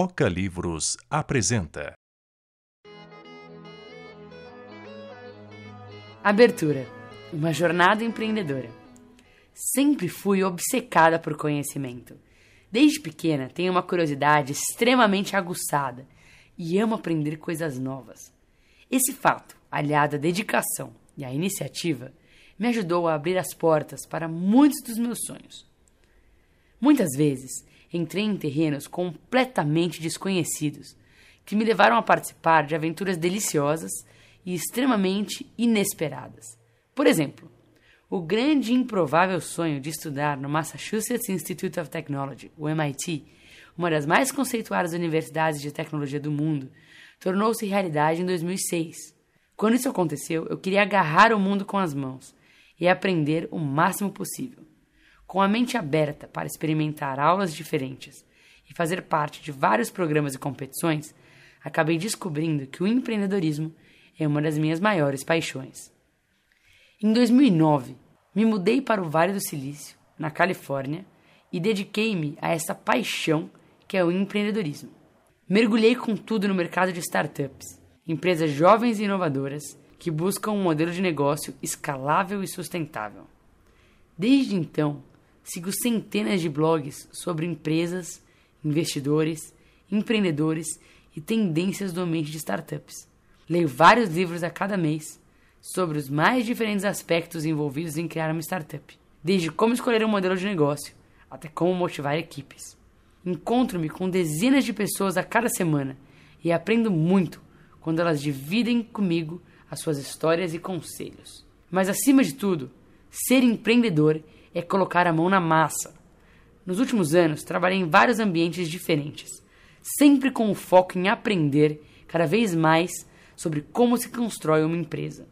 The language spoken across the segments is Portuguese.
Toca Livros apresenta. Abertura Uma jornada empreendedora. Sempre fui obcecada por conhecimento. Desde pequena tenho uma curiosidade extremamente aguçada e amo aprender coisas novas. Esse fato, aliado à dedicação e à iniciativa, me ajudou a abrir as portas para muitos dos meus sonhos. Muitas vezes entrei em terrenos completamente desconhecidos, que me levaram a participar de aventuras deliciosas e extremamente inesperadas. Por exemplo, o grande e improvável sonho de estudar no Massachusetts Institute of Technology, o MIT, uma das mais conceituadas universidades de tecnologia do mundo, tornou-se realidade em 2006. Quando isso aconteceu, eu queria agarrar o mundo com as mãos e aprender o máximo possível. Com a mente aberta para experimentar aulas diferentes e fazer parte de vários programas e competições, acabei descobrindo que o empreendedorismo é uma das minhas maiores paixões. Em 2009, me mudei para o Vale do Silício, na Califórnia, e dediquei-me a essa paixão que é o empreendedorismo. Mergulhei com tudo no mercado de startups, empresas jovens e inovadoras que buscam um modelo de negócio escalável e sustentável. Desde então, Sigo centenas de blogs sobre empresas, investidores, empreendedores e tendências do ambiente de startups. Leio vários livros a cada mês sobre os mais diferentes aspectos envolvidos em criar uma startup, desde como escolher um modelo de negócio até como motivar equipes. Encontro-me com dezenas de pessoas a cada semana e aprendo muito quando elas dividem comigo as suas histórias e conselhos. Mas acima de tudo, ser empreendedor é colocar a mão na massa. Nos últimos anos, trabalhei em vários ambientes diferentes, sempre com o foco em aprender cada vez mais sobre como se constrói uma empresa.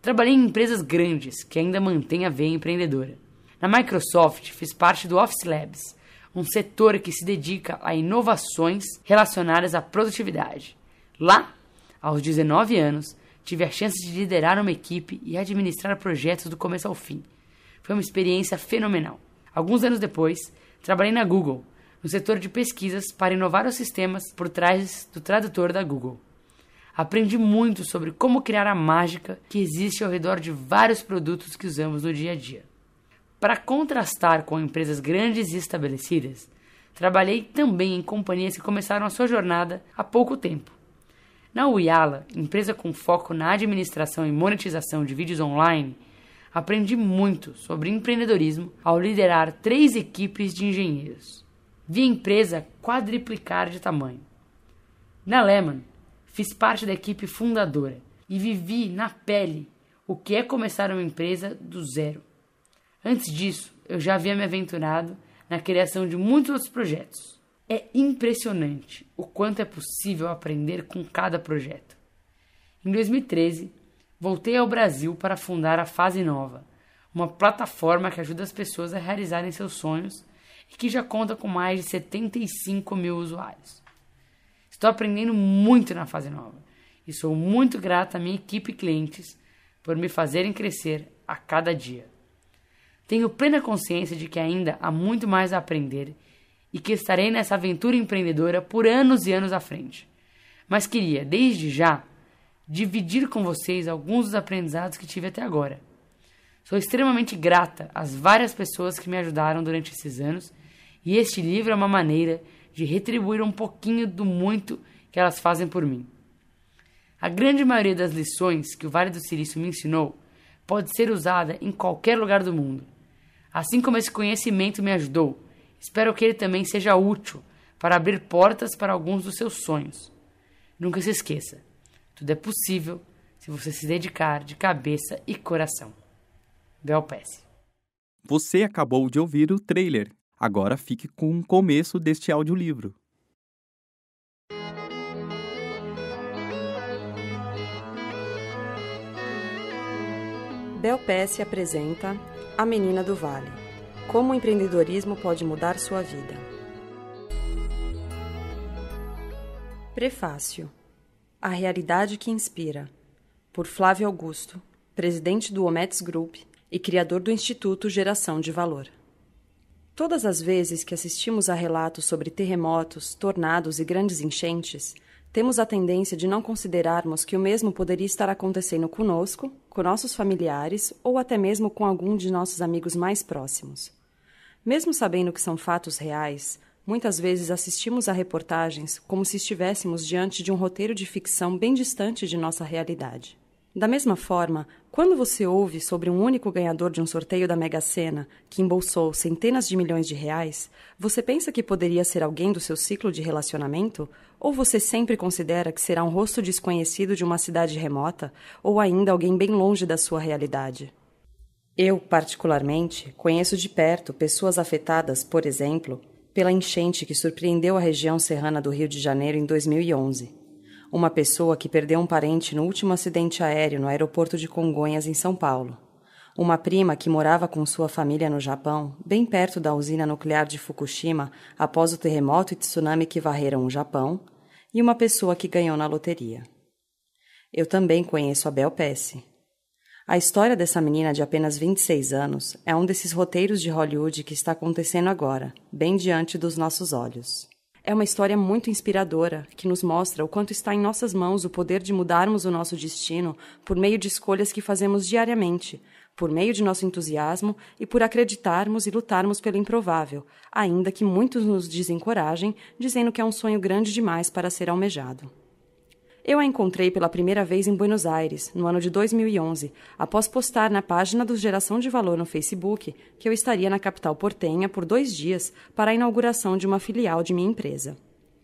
Trabalhei em empresas grandes que ainda mantêm a veia empreendedora. Na Microsoft, fiz parte do Office Labs, um setor que se dedica a inovações relacionadas à produtividade. Lá, aos 19 anos, tive a chance de liderar uma equipe e administrar projetos do começo ao fim foi uma experiência fenomenal. Alguns anos depois, trabalhei na Google, no setor de pesquisas para inovar os sistemas por trás do tradutor da Google. Aprendi muito sobre como criar a mágica que existe ao redor de vários produtos que usamos no dia a dia. Para contrastar com empresas grandes e estabelecidas, trabalhei também em companhias que começaram a sua jornada há pouco tempo. Na Uyala, empresa com foco na administração e monetização de vídeos online, aprendi muito sobre empreendedorismo ao liderar três equipes de engenheiros. Vi a empresa quadriplicar de tamanho. Na Lehman, fiz parte da equipe fundadora e vivi na pele o que é começar uma empresa do zero. Antes disso, eu já havia me aventurado na criação de muitos outros projetos. É impressionante o quanto é possível aprender com cada projeto. Em 2013, voltei ao Brasil para fundar a Fase Nova, uma plataforma que ajuda as pessoas a realizarem seus sonhos e que já conta com mais de 75 mil usuários. Estou aprendendo muito na Fase Nova e sou muito grata à minha equipe e clientes por me fazerem crescer a cada dia. Tenho plena consciência de que ainda há muito mais a aprender e que estarei nessa aventura empreendedora por anos e anos à frente. Mas queria, desde já, dividir com vocês alguns dos aprendizados que tive até agora. Sou extremamente grata às várias pessoas que me ajudaram durante esses anos e este livro é uma maneira de retribuir um pouquinho do muito que elas fazem por mim. A grande maioria das lições que o Vale do Silício me ensinou pode ser usada em qualquer lugar do mundo. Assim como esse conhecimento me ajudou, espero que ele também seja útil para abrir portas para alguns dos seus sonhos. Nunca se esqueça: tudo é possível se você se dedicar de cabeça e coração. Bel Pesce. Você acabou de ouvir o trailer. Agora fique com o começo deste audiolivro. Bel Pesce apresenta A Menina do Vale. Como o empreendedorismo pode mudar sua vida. Prefácio a Realidade que Inspira, por Flávio Augusto, presidente do Omets Group e criador do Instituto Geração de Valor. Todas as vezes que assistimos a relatos sobre terremotos, tornados e grandes enchentes, temos a tendência de não considerarmos que o mesmo poderia estar acontecendo conosco, com nossos familiares ou até mesmo com algum de nossos amigos mais próximos. Mesmo sabendo que são fatos reais, muitas vezes assistimos a reportagens como se estivéssemos diante de um roteiro de ficção bem distante de nossa realidade. Da mesma forma, quando você ouve sobre um único ganhador de um sorteio da Mega Sena que embolsou centenas de milhões de reais, você pensa que poderia ser alguém do seu ciclo de relacionamento? Ou você sempre considera que será um rosto desconhecido de uma cidade remota ou ainda alguém bem longe da sua realidade? Eu, particularmente, conheço de perto pessoas afetadas, por exemplo, pela enchente que surpreendeu a região serrana do Rio de Janeiro em 2011 uma pessoa que perdeu um parente no último acidente aéreo no aeroporto de Congonhas, em São Paulo. Uma prima que morava com sua família no Japão, bem perto da usina nuclear de Fukushima após o terremoto e tsunami que varreram o Japão, e uma pessoa que ganhou na loteria. Eu também conheço a Bel Pesce. A história dessa menina de apenas 26 anos é um desses roteiros de Hollywood que está acontecendo agora, bem diante dos nossos olhos. É uma história muito inspiradora que nos mostra o quanto está em nossas mãos o poder de mudarmos o nosso destino por meio de escolhas que fazemos diariamente, por meio de nosso entusiasmo e por acreditarmos e lutarmos pelo improvável, ainda que muitos nos desencorajem, dizendo que é um sonho grande demais para ser almejado. Eu a encontrei pela primeira vez em Buenos Aires, no ano de 2011, após postar na página do Geração de Valor no Facebook que eu estaria na capital portenha por dois dias para a inauguração de uma filial de minha empresa.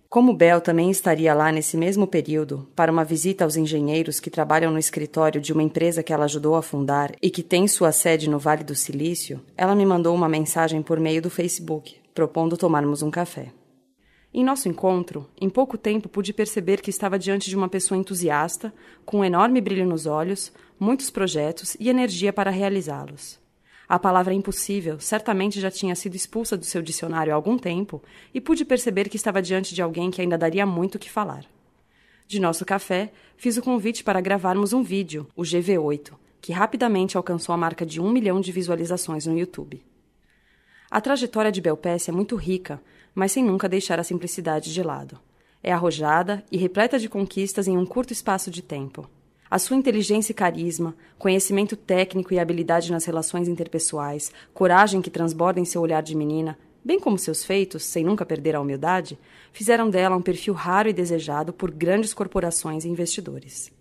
Como Bel também estaria lá nesse mesmo período para uma visita aos engenheiros que trabalham no escritório de uma empresa que ela ajudou a fundar e que tem sua sede no Vale do Silício, ela me mandou uma mensagem por meio do Facebook, propondo tomarmos um café. Em nosso encontro, em pouco tempo pude perceber que estava diante de uma pessoa entusiasta, com um enorme brilho nos olhos, muitos projetos e energia para realizá-los. A palavra impossível certamente já tinha sido expulsa do seu dicionário há algum tempo e pude perceber que estava diante de alguém que ainda daria muito o que falar. De nosso café, fiz o convite para gravarmos um vídeo, o GV8, que rapidamente alcançou a marca de um milhão de visualizações no YouTube. A trajetória de Belpécia é muito rica, mas sem nunca deixar a simplicidade de lado. É arrojada e repleta de conquistas em um curto espaço de tempo. A sua inteligência e carisma, conhecimento técnico e habilidade nas relações interpessoais, coragem que transborda em seu olhar de menina, bem como seus feitos, sem nunca perder a humildade, fizeram dela um perfil raro e desejado por grandes corporações e investidores.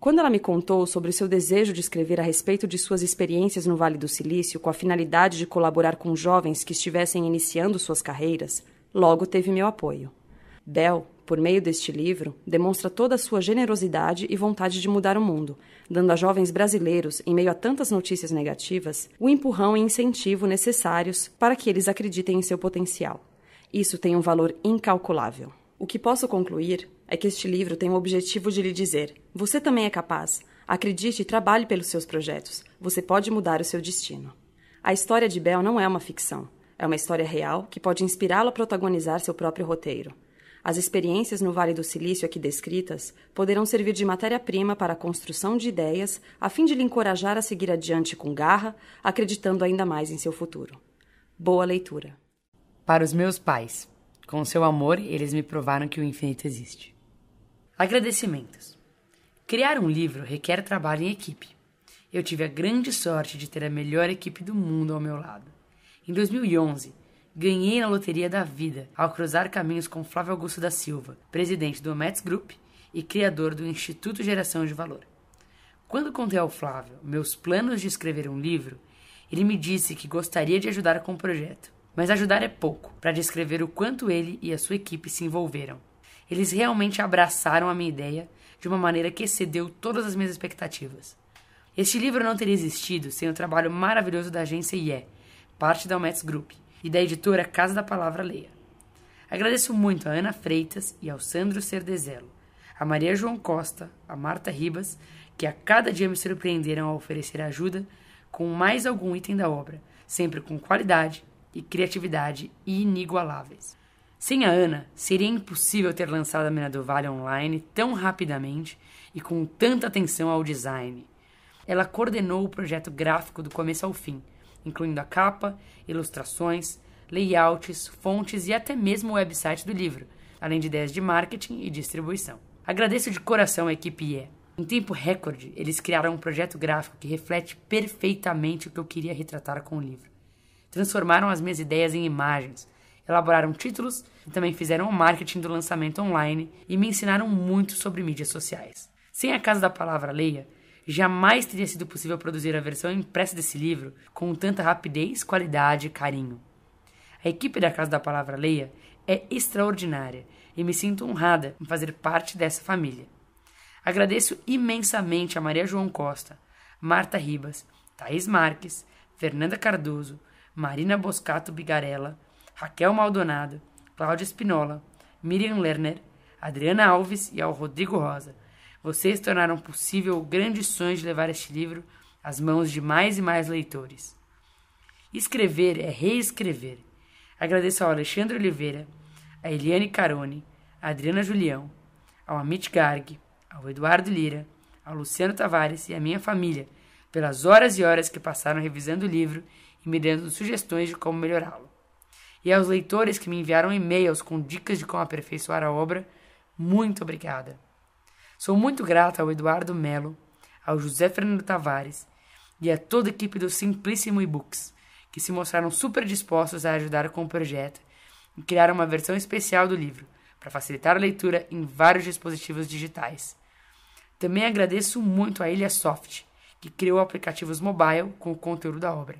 Quando ela me contou sobre seu desejo de escrever a respeito de suas experiências no Vale do Silício com a finalidade de colaborar com jovens que estivessem iniciando suas carreiras, logo teve meu apoio. Bell, por meio deste livro, demonstra toda a sua generosidade e vontade de mudar o mundo, dando a jovens brasileiros, em meio a tantas notícias negativas, o empurrão e incentivo necessários para que eles acreditem em seu potencial. Isso tem um valor incalculável. O que posso concluir é que este livro tem o objetivo de lhe dizer: você também é capaz. Acredite e trabalhe pelos seus projetos. Você pode mudar o seu destino. A história de Bell não é uma ficção. É uma história real que pode inspirá-lo a protagonizar seu próprio roteiro. As experiências no Vale do Silício aqui descritas poderão servir de matéria-prima para a construção de ideias a fim de lhe encorajar a seguir adiante com garra, acreditando ainda mais em seu futuro. Boa leitura. Para os meus pais, com seu amor, eles me provaram que o infinito existe. Agradecimentos. Criar um livro requer trabalho em equipe. Eu tive a grande sorte de ter a melhor equipe do mundo ao meu lado. Em 2011, ganhei na loteria da vida ao cruzar caminhos com Flávio Augusto da Silva, presidente do Mets Group e criador do Instituto Geração de Valor. Quando contei ao Flávio meus planos de escrever um livro, ele me disse que gostaria de ajudar com o projeto. Mas ajudar é pouco para descrever o quanto ele e a sua equipe se envolveram. Eles realmente abraçaram a minha ideia de uma maneira que excedeu todas as minhas expectativas. Este livro não teria existido sem o trabalho maravilhoso da agência IE, parte da Almets Group, e da editora Casa da Palavra Leia. Agradeço muito a Ana Freitas e ao Sandro Cerdezelo, a Maria João Costa, a Marta Ribas, que a cada dia me surpreenderam a oferecer ajuda com mais algum item da obra, sempre com qualidade e criatividade inigualáveis. Sem a Ana, seria impossível ter lançado a Mina do Vale online tão rapidamente e com tanta atenção ao design. Ela coordenou o projeto gráfico do começo ao fim, incluindo a capa, ilustrações, layouts, fontes e até mesmo o website do livro, além de ideias de marketing e distribuição. Agradeço de coração a equipe IE. Em tempo recorde, eles criaram um projeto gráfico que reflete perfeitamente o que eu queria retratar com o livro. Transformaram as minhas ideias em imagens, elaboraram títulos e também fizeram o marketing do lançamento online e me ensinaram muito sobre mídias sociais. Sem a Casa da Palavra Leia, jamais teria sido possível produzir a versão impressa desse livro com tanta rapidez, qualidade e carinho. A equipe da Casa da Palavra Leia é extraordinária e me sinto honrada em fazer parte dessa família. Agradeço imensamente a Maria João Costa, Marta Ribas, Thaís Marques, Fernanda Cardoso, Marina Boscato Bigarella, Raquel Maldonado, Cláudia Espinola, Miriam Lerner, Adriana Alves e ao Rodrigo Rosa. Vocês tornaram possível o grande sonho de levar este livro às mãos de mais e mais leitores. Escrever é reescrever. Agradeço ao Alexandre Oliveira, a Eliane Carone, a Adriana Julião, ao Amit Garg, ao Eduardo Lira, ao Luciano Tavares e à minha família pelas horas e horas que passaram revisando o livro e me dando sugestões de como melhorá-lo. E aos leitores que me enviaram e-mails com dicas de como aperfeiçoar a obra, muito obrigada. Sou muito grata ao Eduardo Melo, ao José Fernando Tavares e a toda a equipe do Simplíssimo eBooks, que se mostraram super dispostos a ajudar com o projeto e criaram uma versão especial do livro para facilitar a leitura em vários dispositivos digitais. Também agradeço muito a Ilha Soft, que criou aplicativos mobile com o conteúdo da obra.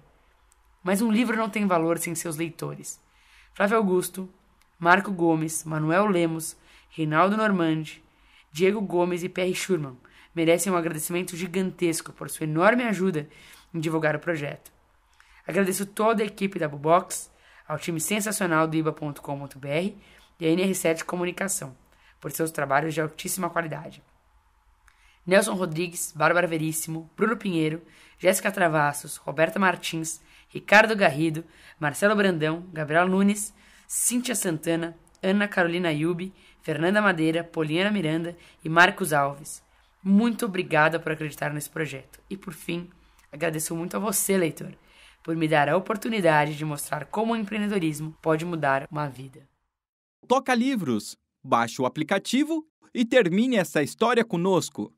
Mas um livro não tem valor sem seus leitores. Flávio Augusto, Marco Gomes, Manuel Lemos, Reinaldo Normandi, Diego Gomes e Pierre Schurman merecem um agradecimento gigantesco por sua enorme ajuda em divulgar o projeto. Agradeço toda a equipe da Bubox, ao time sensacional do iba.com.br e a NR7 Comunicação, por seus trabalhos de altíssima qualidade. Nelson Rodrigues, Bárbara Veríssimo, Bruno Pinheiro, Jéssica Travassos, Roberta Martins, Ricardo Garrido, Marcelo Brandão, Gabriel Nunes, Cíntia Santana, Ana Carolina Yubi, Fernanda Madeira, Poliana Miranda e Marcos Alves. Muito obrigada por acreditar nesse projeto. E por fim, agradeço muito a você, leitor, por me dar a oportunidade de mostrar como o empreendedorismo pode mudar uma vida. Toca Livros. Baixe o aplicativo e termine essa história conosco.